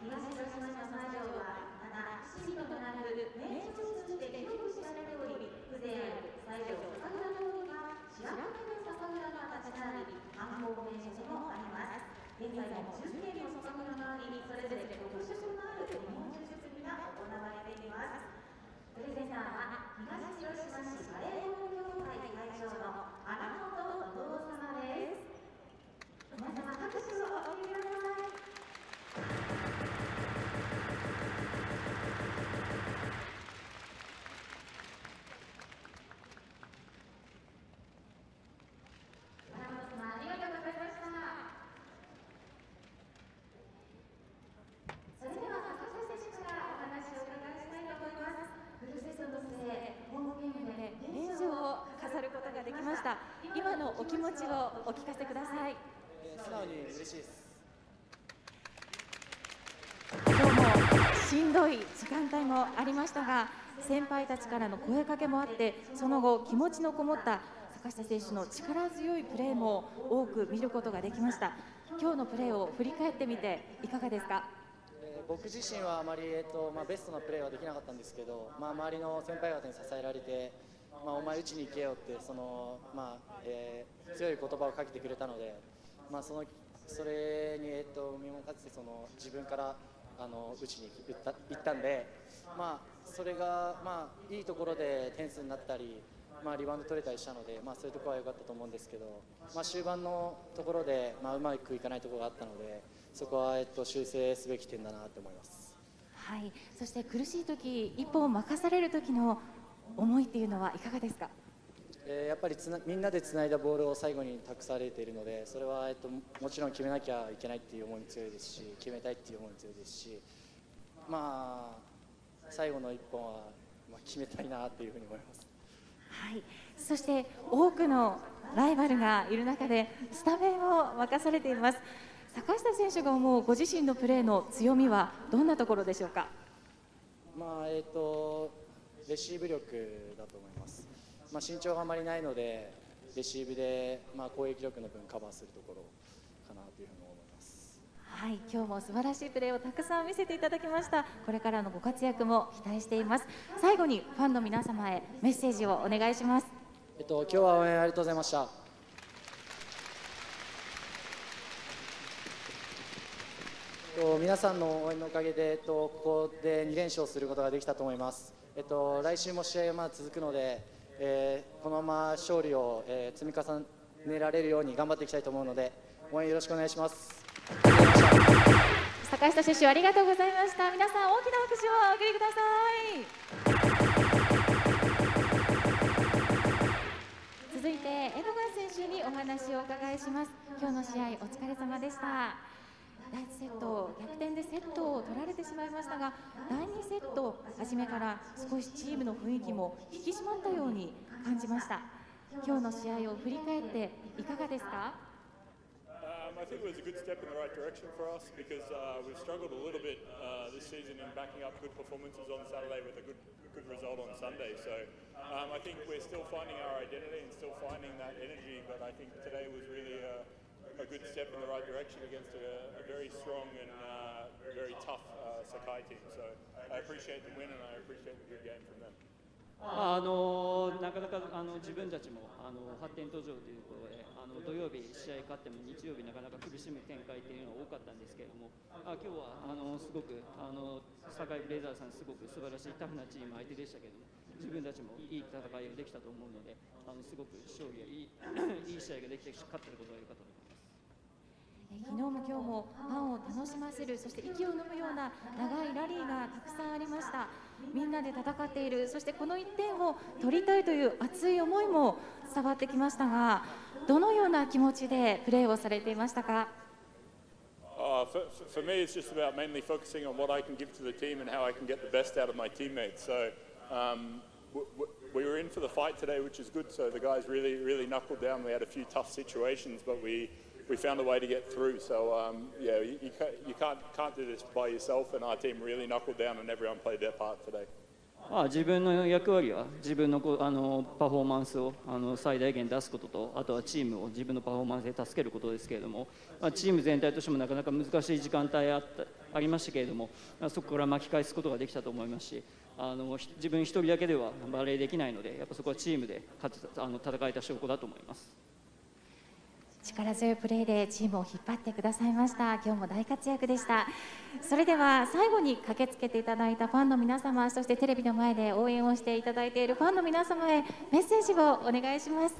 東広島の魔女はまた市見と並ぶ名城として広く知られており風情ある西条酒蔵通りは白目の酒蔵が立ち並び観光名所でもあります現在も10軒の酒蔵の周りにそれぞれ特色のある日本酒設備が行われていますプレゼンターは東広島市バレーのお気持ちをお聞かせくださいえー素直に嬉しいです。今日もしんどい時間帯もありましたが先輩たちからの声かけもあってその後気持ちのこもった坂下選手の力強いプレーも多く見ることができました今日のプレーを振り返ってみていかがですか？えー僕自身はあまり、えっとまあ、ベストなプレーはできなかったんですけど、まあ、周りの先輩方に支えられて、まあ、お前、打ちに行けよってその、まあえー強い言葉をかけてくれたので、まあ、そのそれに、えっと身もかつてその自分からあの打ちに行った行ったんで、まあ、それが、まあ、いいところで点数になったり、まあ、リバウンド取れたりしたので、まあ、そういうところは良かったと思うんですけど、まあ、終盤のところで、まあ、うまくいかないところがあったのでそこは、えっと、修正すべき点だなと思います。はいそして苦しい時一本を任される時の思いっていうのはいかがですか？えーやっぱりみんなでつないだボールを最後に託されているのでそれは、えっと、もちろん決めなきゃいけないっていう思いも強いですし決めたいっていう思いも強いですし、まあ、最後の一本は、まあ、決めたいなっていうふうに思います。はい、そして多くのライバルがいる中でスタメンを任されています。坂下選手が思うご自身のプレーの強みはどんなところでしょうか？まあえー、とレシーブ力だと思います、まあ、身長があまりないのでレシーブで、まあ、攻撃力の分カバーするところかなというふうに思います。はい、今日も素晴らしいプレーをたくさん見せていただきましたこれからのご活躍も期待しています最後にファンの皆様へメッセージをお願いしますえっと、今日は応援ありがとうございました。えっと皆さんの応援のおかげで、えっと、ここで2連勝することができたと思います。えっと、来週も試合がまだ続くので、えーこのまま勝利を、えー積み重ねられるように頑張っていきたいと思うので、応援よろしくお願いします。坂下選手ありがとうございました皆さん大きな拍手をお送りください続いて江川選手にお話をお伺いします今日の試合お疲れ様でした第1セット逆転でセットを取られてしまいましたが第2セット初めから少しチームの雰囲気も引き締まったように感じました今日の試合を振り返っていかがですか Um, I think it was a good step in the right direction for us because uh, we've struggled a little bit uh, this season in backing up good performances on Saturday with a good, good result on Sunday. So um, I think we're still finding our identity and still finding that energy. But I think today was really a, a good step in the right direction against a, a very strong and uh, very tough uh, Sakai team. So I appreciate the win and I appreciate the good game from them. あのなかなかあの自分たちもあの発展途上ということであの土曜日試合勝っても日曜日なかなか苦しむ展開というのが多かったんですけれどもあ今日はあのすごくあの堺ブレイザーさんすごく素晴らしいタフなチーム相手でしたけれども自分たちもいい戦いができたと思うのであのすごく勝利やいい いい試合ができて勝っていることが良かったと思います。昨日も今日もファンを楽しませるそして息を飲むような長いラリーがたくさんありましたみんなで戦っているそしてこの1点を取りたいという熱い思いも伝わってきましたがどのような気持ちでプレーをされていましたか Uh, for, for- for me, it's just about mainly focusing on what I can give to the team and how I can get the best out of my teammates. So um, w- w- we were in for the fight today, which is good. So the guys really, really knuckled down. We had a few tough situations, but we, we found a way to get through. So um, yeah, you, you, can't, you can't, can't do this by yourself, and our team really knuckled down, and everyone played their part today. まあ、自分の役割は自分のこうあのパフォーマンスをあの最大限出すこととあとはチームを自分のパフォーマンスで助けることですけれども、まあ、チーム全体としてもなかなか難しい時間帯あったありましたけれども、まあ、そこから巻き返すことができたと思いますしあの自分一人だけではバレーできないのでやっぱそこはチームで勝つあの戦えた証拠だと思います。力強いプレーでチームを引っ張ってくださいました今日も大活躍でしたそれでは最後に駆けつけていただいたファンの皆様そしてテレビの前で応援をしていただいているファンの皆様へメッセージをお願いします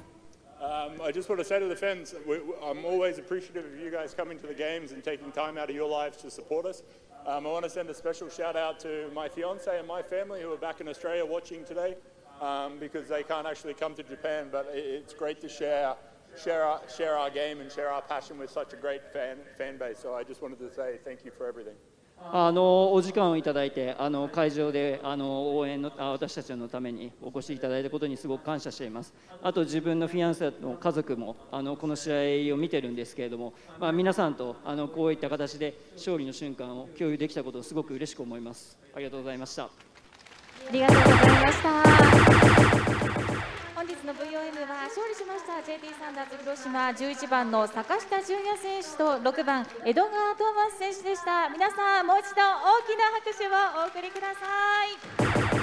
Um, I just want to say to the fans, we, I'm always appreciative of you guys coming to the games and taking time out of your lives to support us. Um, I want to send a special shout out to my fiance and my family who are back in Australia watching today um, because they can't actually come to Japan, but it's great to share. Share our, share our game and share our passion with such a great fan, fan base. So I just wanted to say thank you for everything. あのお時間をいただいてあの会場であの応援のあ私たちのためにお越しいただいたことにすごく感謝していますあと自分のフィアンセの家族もあのこの試合を見てるんですけれども、まあ、皆さんとあのこういった形で勝利の瞬間を共有できたことをすごく嬉しく思いますありがとうございましたありがとうございました本日の VOM は勝利しました JT サンダーズ広島11番の坂下純也選手と6番江戸川トーマス選手でした。皆さんもう一度大きな拍手をお送りください。